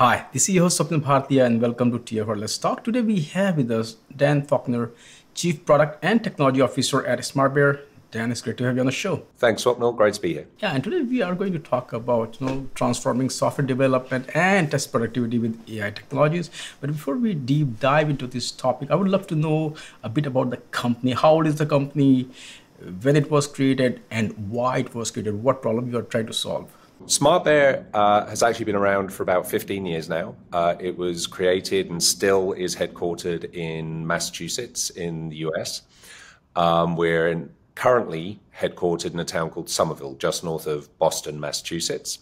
Hi, this is your host Swapnil Bhartiya and welcome to TFiR Let's Talk. Today we have with us Dan Faulkner, Chief Product and Technology Officer at SmartBear. Dan, it's great to have you on the show. Thanks, Swapnil. Great to be here. Yeah, and today we are going to talk about you know transforming software development and test productivity with AI technologies. But before we deep dive into this topic, I would love to know a bit about the company. How old is the company? When it was created and why it was created? What problem you are trying to solve? SmartBear uh, has actually been around for about 15 years now. Uh, it was created and still is headquartered in Massachusetts in the US. Um, we're in, currently headquartered in a town called Somerville, just north of Boston, Massachusetts.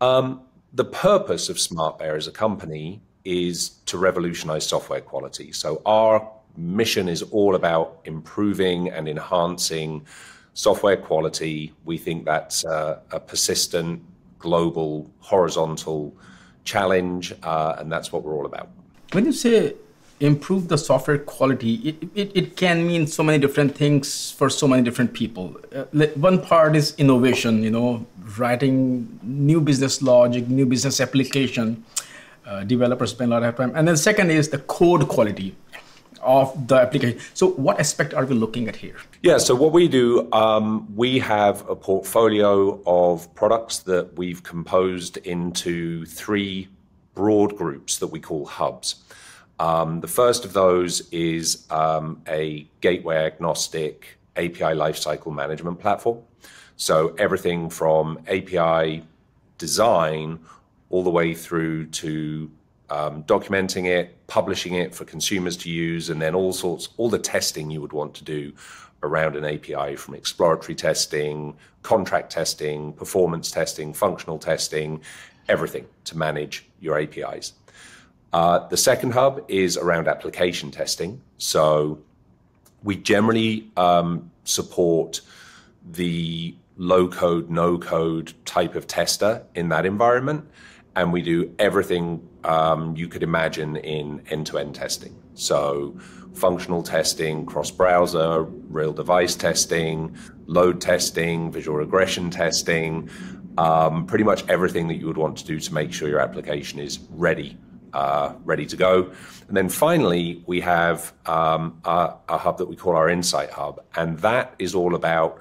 Um, the purpose of SmartBear as a company is to revolutionize software quality. So our mission is all about improving and enhancing software quality, we think that's a, persistent, global, horizontal challenge, uh, and that's what we're all about. When you say improve the software quality, it, it, it can mean so many different things for so many different people. Uh, one part is innovation, you know, writing new business logic, new business application. Uh, developers spend a lot of time. And then second is the code quality of the application. So, what aspect are we looking at here? Yeah, so what we do, um, we have a portfolio of products that we've composed into three broad groups that we call hubs. Um, the first of those is um, a gateway agnostic API lifecycle management platform. So, everything from API design all the way through to um, documenting it, publishing it for consumers to use, and then all sorts, all the testing you would want to do around an API from exploratory testing, contract testing, performance testing, functional testing, everything to manage your APIs. Uh, the second hub is around application testing. So we generally um, support the low code, no code type of tester in that environment and we do everything um, you could imagine in end-to-end testing. So functional testing, cross-browser, real device testing, load testing, visual regression testing, um, pretty much everything that you would want to do to make sure your application is ready, uh, ready to go. And then finally, we have um, a, a, hub that we call our Insight Hub, and that is all about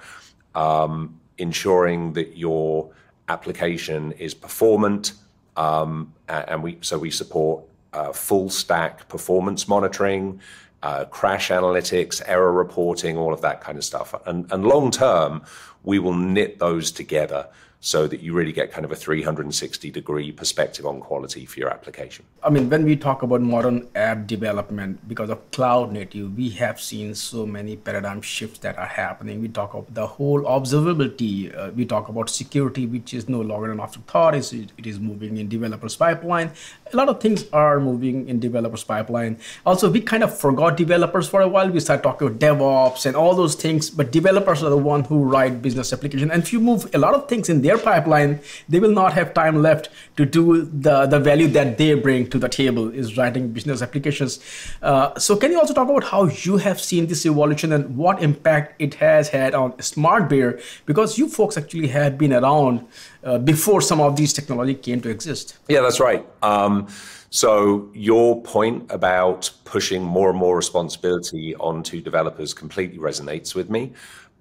um, ensuring that your application is performant, and we so we support uh, full stack performance monitoring, uh, crash analytics, error reporting, all of that kind of stuff. And, and long term, we will knit those together so that you really get kind of a 360 degree perspective on quality for your application. I mean, when we talk about modern app development, because of cloud native, we have seen so many paradigm shifts that are happening. We talk about the whole observability, uh, we talk about security, which is no longer an afterthought, it is moving in developers pipeline. A lot of things are moving in developers pipeline. Also, we kind of forgot developers for a while. We started talking about DevOps and all those things, but developers are the one who write business application. And if you move a lot of things in there their pipeline, they will not have time left to do the, the value that they bring to the table is writing business applications. Uh, so can you also talk about how you have seen this evolution and what impact it has had on SmartBear? Because you folks actually have been around uh, before some of these technology came to exist. Yeah, that's right. Um, so your point about pushing more and more responsibility onto developers completely resonates with me.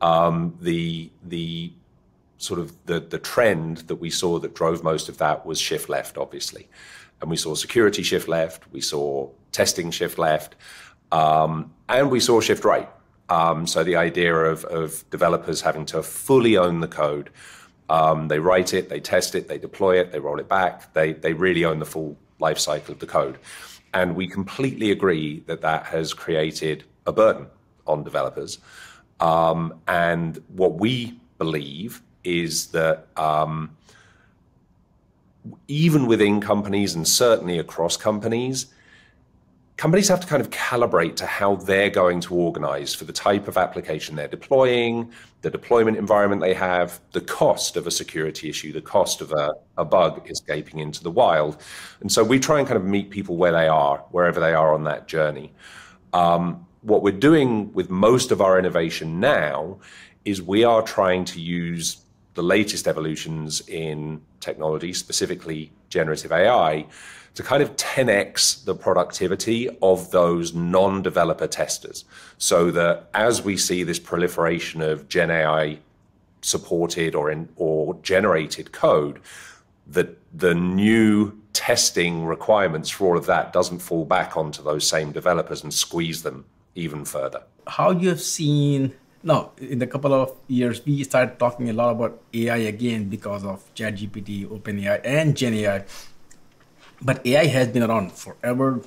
Um, the the sort of the, the trend that we saw that drove most of that was shift left, obviously. And we saw security shift left, we saw testing shift left, um, and we saw shift right. Um, so the idea of, of developers having to fully own the code. Um, they write it, they test it, they deploy it, they roll it back. They, they really own the full life cycle of the code. And we completely agree that that has created a burden on developers. Um, and what we believe is that um, even within companies and certainly across companies, companies have to kind of calibrate to how they're going to organize for the type of application they're deploying, the deployment environment they have, the cost of a security issue, the cost of a, a bug escaping into the wild. And so we try and kind of meet people where they are, wherever they are on that journey. Um, what we're doing with most of our innovation now is we are trying to use the latest evolutions in technology, specifically generative AI, to kind of 10x the productivity of those non developer testers. So that as we see this proliferation of Gen AI supported or, in, or generated code, that the new testing requirements for all of that doesn't fall back onto those same developers and squeeze them even further. How you have seen now in the couple of years we started talking a lot about AI again because of ChatGPT, OpenAI, and Gen AI. But AI has been around forever.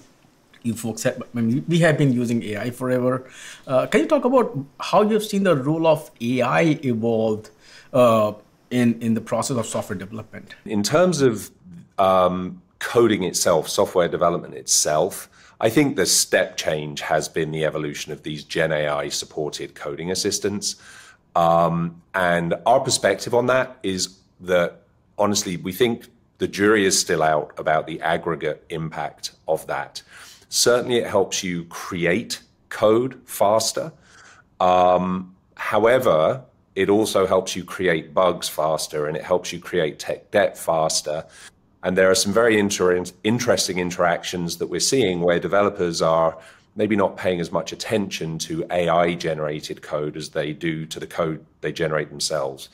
You folks have, I mean, we have been using AI forever. Uh, can you talk about how you've seen the role of AI evolved uh, in in the process of software development? In terms of um, coding itself, software development itself, I think the step change has been the evolution of these Gen AI supported coding assistants. Um, and our perspective on that is that honestly, we think the jury is still out about the aggregate impact of that. Certainly, it helps you create code faster. Um, however, it also helps you create bugs faster and it helps you create tech debt faster. And there are some very inter- interesting interactions that we're seeing where developers are maybe not paying as much attention to AI generated code as they do to the code they generate themselves.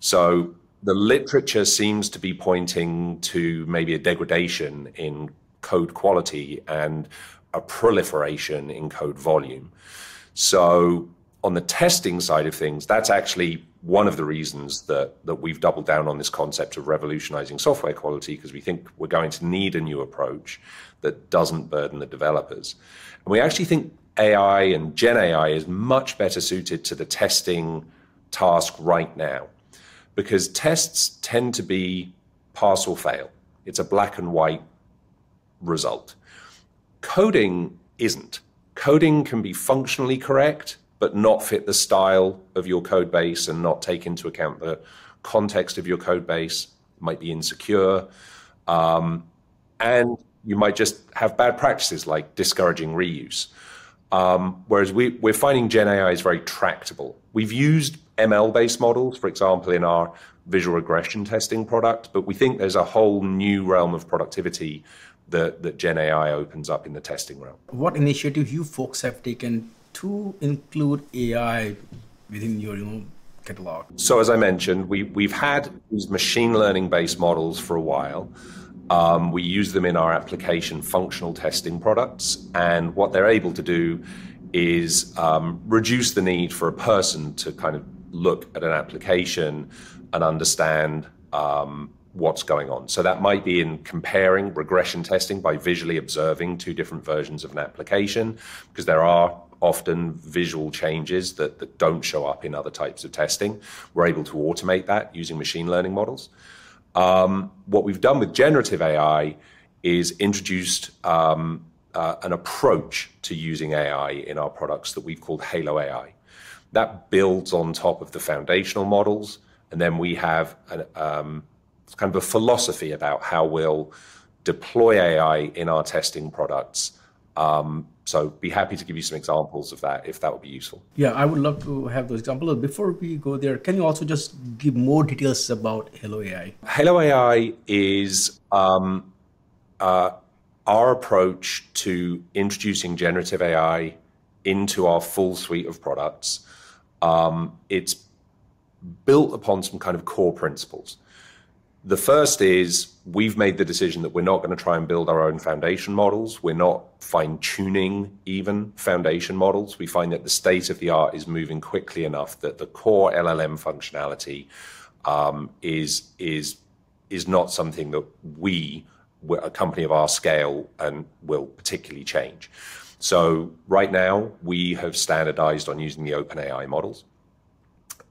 So the literature seems to be pointing to maybe a degradation in code quality and a proliferation in code volume. So on the testing side of things, that's actually one of the reasons that, that we've doubled down on this concept of revolutionizing software quality because we think we're going to need a new approach that doesn't burden the developers. And we actually think AI and Gen AI is much better suited to the testing task right now because tests tend to be pass or fail. It's a black and white result. Coding isn't. Coding can be functionally correct but not fit the style of your code base and not take into account the context of your code base, might be insecure. Um, and you might just have bad practices like discouraging reuse. Um, whereas we, we're finding Gen AI is very tractable. We've used ML based models, for example, in our visual regression testing product, but we think there's a whole new realm of productivity that, that Gen AI opens up in the testing realm. What initiative you folks have taken to include AI within your you know, catalog? So as I mentioned, we, we've had these machine learning based models for a while. Um, we use them in our application functional testing products. And what they're able to do is um, reduce the need for a person to kind of look at an application and understand um, what's going on. So that might be in comparing regression testing by visually observing two different versions of an application, because there are often visual changes that, that don't show up in other types of testing. We're able to automate that using machine learning models. Um, what we've done with generative AI is introduced um, uh, an approach to using AI in our products that we've called Halo AI. That builds on top of the foundational models, and then we have an, um, kind of a philosophy about how we'll deploy AI in our testing products um, so be happy to give you some examples of that if that would be useful. Yeah, I would love to have those examples. Before we go there, can you also just give more details about Halo AI? Halo AI is um, uh, our approach to introducing generative AI into our full suite of products. Um, it's built upon some kind of core principles. The first is we've made the decision that we're not going to try and build our own foundation models. We're not fine tuning even foundation models. We find that the state of the art is moving quickly enough that the core LLM functionality um, is is is not something that we, a company of our scale, and will particularly change. So right now we have standardized on using the OpenAI models.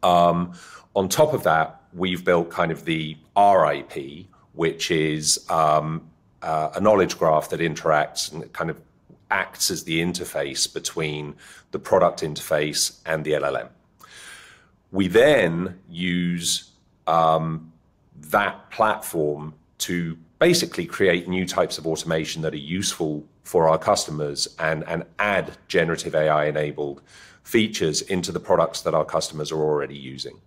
Um, on top of that, we've built kind of the RIP, which is um, uh, a knowledge graph that interacts and kind of acts as the interface between the product interface and the LLM. We then use um, that platform to basically create new types of automation that are useful for our customers and, and add generative AI enabled features into the products that our customers are already using.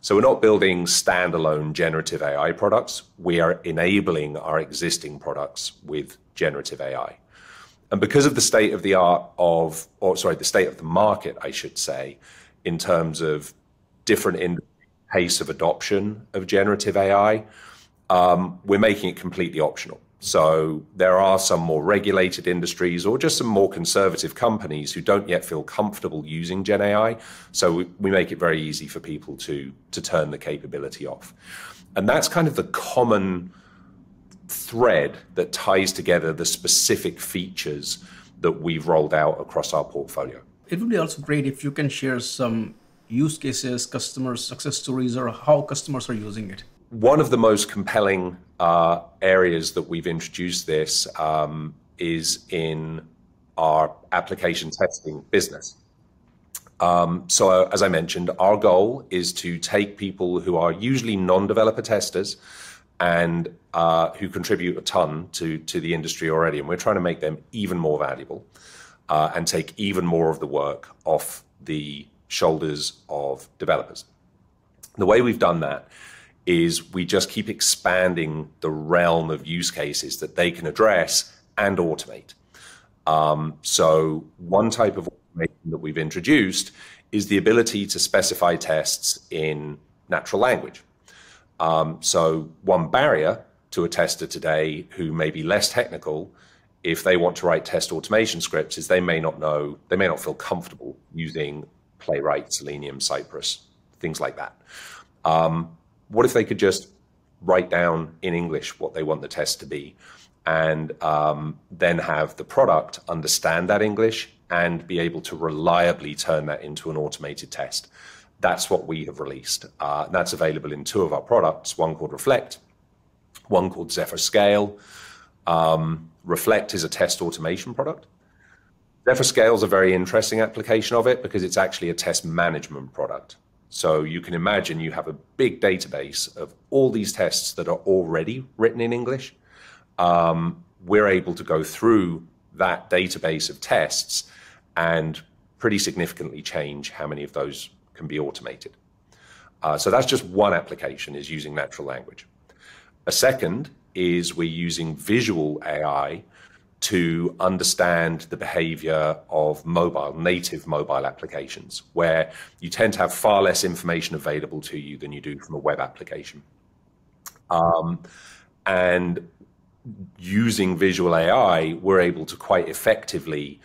So we're not building standalone generative AI products. We are enabling our existing products with generative AI. And because of the state of the art of, or sorry, the state of the market, I should say, in terms of different in pace of adoption of generative AI, um, we're making it completely optional. So there are some more regulated industries or just some more conservative companies who don't yet feel comfortable using Gen AI. So we, we make it very easy for people to, to turn the capability off. And that's kind of the common thread that ties together the specific features that we've rolled out across our portfolio. It would be also great if you can share some use cases, customer success stories, or how customers are using it. One of the most compelling uh, areas that we've introduced this um, is in our application testing business. Um, so, as I mentioned, our goal is to take people who are usually non-developer testers and uh, who contribute a ton to to the industry already, and we're trying to make them even more valuable uh, and take even more of the work off the shoulders of developers. The way we've done that is we just keep expanding the realm of use cases that they can address and automate. Um, so one type of automation that we've introduced is the ability to specify tests in natural language. Um, so one barrier to a tester today who may be less technical, if they want to write test automation scripts, is they may not know, they may not feel comfortable using Playwright, Selenium, Cypress, things like that. Um, what if they could just write down in English what they want the test to be and um, then have the product understand that English and be able to reliably turn that into an automated test? That's what we have released. Uh, that's available in two of our products, one called Reflect, one called Zephyr Scale. Um, Reflect is a test automation product. Zephyr Scale is a very interesting application of it because it's actually a test management product. So you can imagine you have a big database of all these tests that are already written in English. Um, we're able to go through that database of tests and pretty significantly change how many of those can be automated. Uh, so that's just one application is using natural language. A second is we're using visual AI to understand the behavior of mobile, native mobile applications, where you tend to have far less information available to you than you do from a web application. Um, and using visual AI, we're able to quite effectively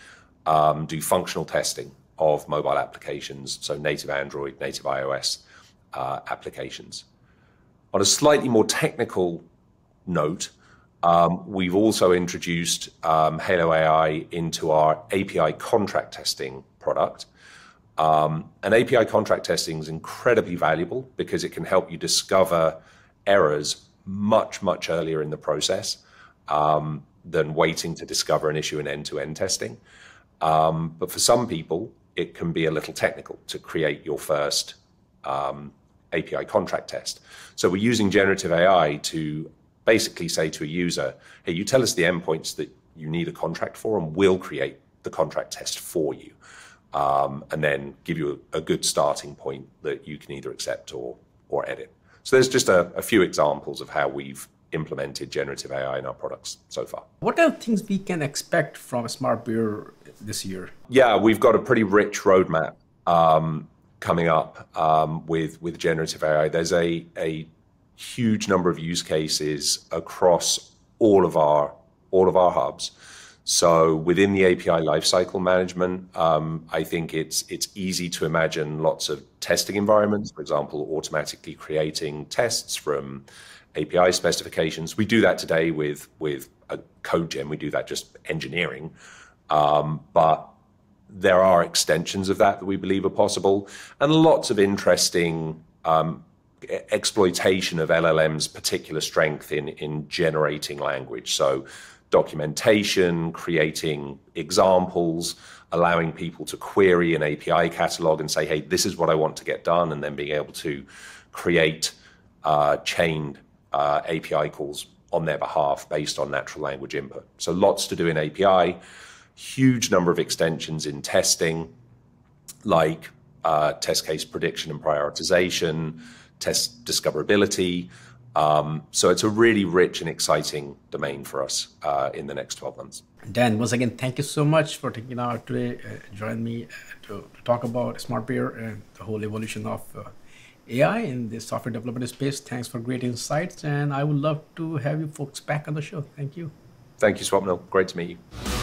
um, do functional testing of mobile applications, so native Android, native iOS uh, applications. On a slightly more technical note, we've also introduced um, Halo AI into our API contract testing product. Um, and API contract testing is incredibly valuable because it can help you discover errors much, much earlier in the process um, than waiting to discover an issue in end-to-end testing. Um, but for some people, it can be a little technical to create your first um, API contract test. So we're using generative AI to basically say to a user, hey, you tell us the endpoints that you need a contract for, and we'll create the contract test for you. Um, and then give you a, a, good starting point that you can either accept or, or edit. So there's just a, a few examples of how we've implemented generative AI in our products so far. What kind of things we can expect from SmartBear this year? Yeah, we've got a pretty rich roadmap um, coming up um, with with generative AI. There's a a huge number of use cases across all of our all of our hubs. So within the API lifecycle management, um, I think it's it's easy to imagine lots of testing environments. For example, automatically creating tests from API specifications. We do that today with with a code gen. We do that just engineering, um, but there are extensions of that that we believe are possible, and lots of interesting um, exploitation of LLM's particular strength in, in generating language. So, documentation, creating examples, allowing people to query an API catalog and say, hey, this is what I want to get done, and then being able to create uh, chained uh, API calls on their behalf based on natural language input. So, lots to do in API, huge number of extensions in testing, like uh, test case prediction and prioritization, test discoverability. Um, so it's a really rich and exciting domain for us uh, in the next 12 months. Dan, once again, thank you so much for taking out today, uh, join me uh, to, to, talk about Smart SmartBear and the whole evolution of uh, AI in the software development space. Thanks for great insights, and I would love to have you folks back on the show. Thank you. Thank you, Swapnil. Great to meet you.